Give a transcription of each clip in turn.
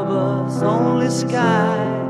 above us, only sky.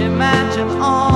imagine all